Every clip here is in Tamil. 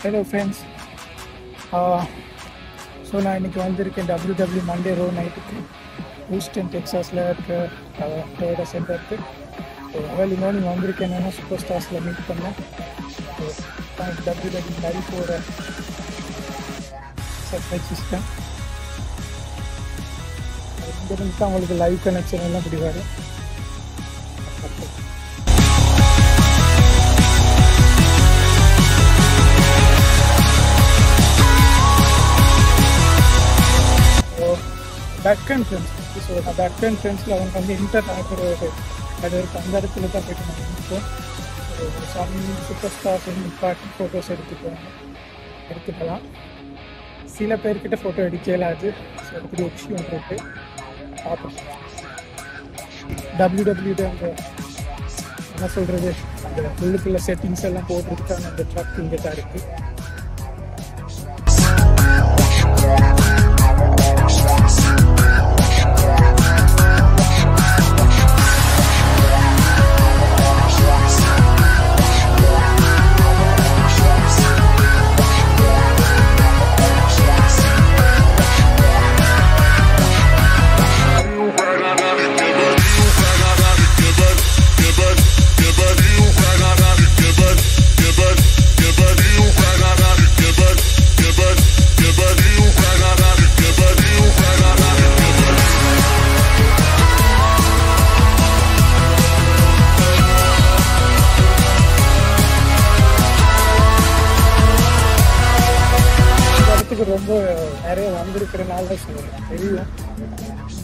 ஹலோ ஃப்ரெண்ட்ஸ் ஸோ நான் இன்றைக்கி வந்திருக்கேன் டபிள்யூ டபிள்யூ மண்டே ரோ நைட்டுக்கு ஹூஸ்டன் டெக்ஸாஸில் இருக்க டொயோட்டா சென்டருக்கு ஸோ ஏர்லி மார்னிங் வந்திருக்கேன் என்னென்னா சூப்பர் ஸ்டார்ஸில் மீட் பண்ணேன் ஸோ டபிள்யூ டபிள்யூ லைஃப் போகிற சர்ப்ரைஸ் சிஸ்டம் தெரிஞ்சு தான் உங்களுக்கு லைவ் கனெக்ஷன் எல்லாம் பிடிவாரு பேக் அண்ட் ஃப்ரெண்ட்ஸ் ஸோ நான் பேக் அண்ட் ஃப்ரெண்ட்ஸில் அவங்க வந்து இன்டர் ஆகிற ஒரு அது அந்த இடத்துல தான் போயிட்டு நம்ம நிற்போம் சம் சூப்பர் ஸ்டார்ஸ் வந்து ஃபோட்டோஸ் எடுத்துக்குவாங்க எடுத்துக்கலாம். சில பேர்கிட்ட ஃபோட்டோ எடுக்கலாது ஸோ ஒரு விஷயம் பார்ப்போம் டபிள்யூ டபிள்யூ அந்த என்ன சொல்கிறது அந்த உள்ளுக்குள்ள செட்டிங்ஸ் எல்லாம் போட்டிருக்காங்க அந்த ட்ரக் இங்கே தான் இருக்குது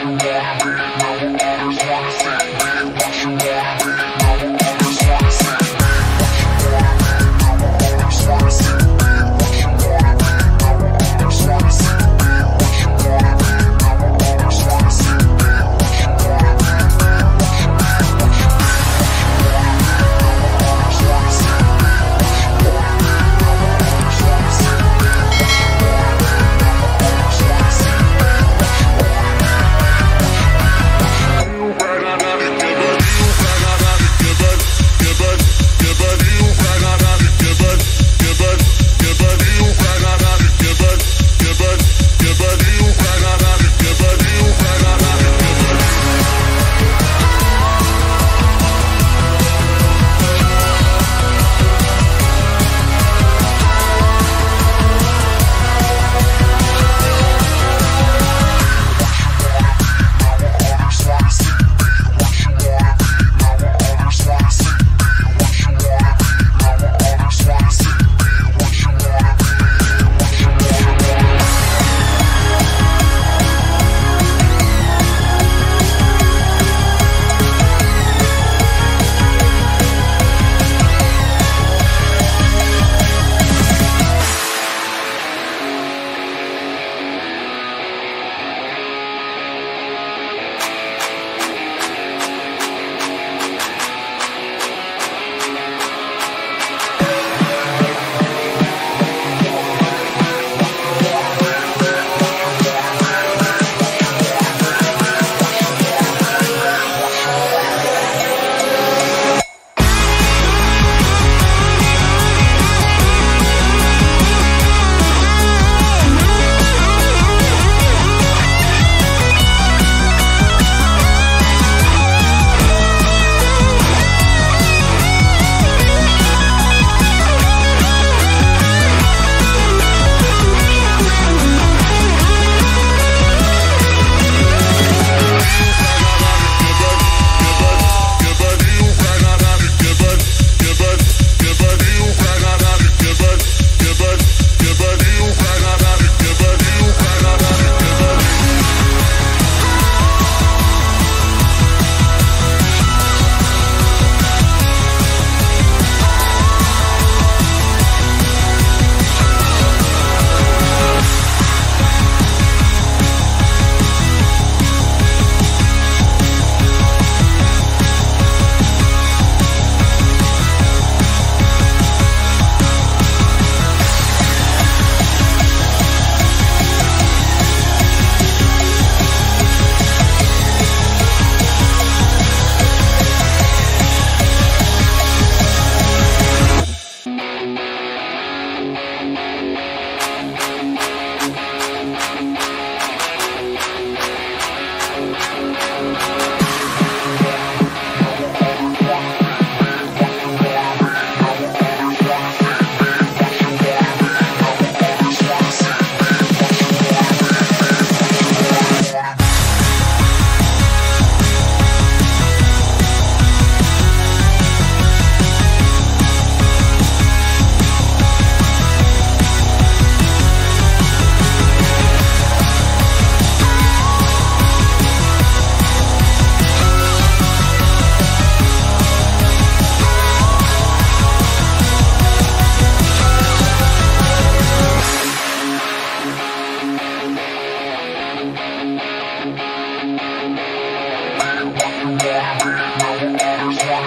you want, what No one others wanna. What you got?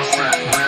Sunset.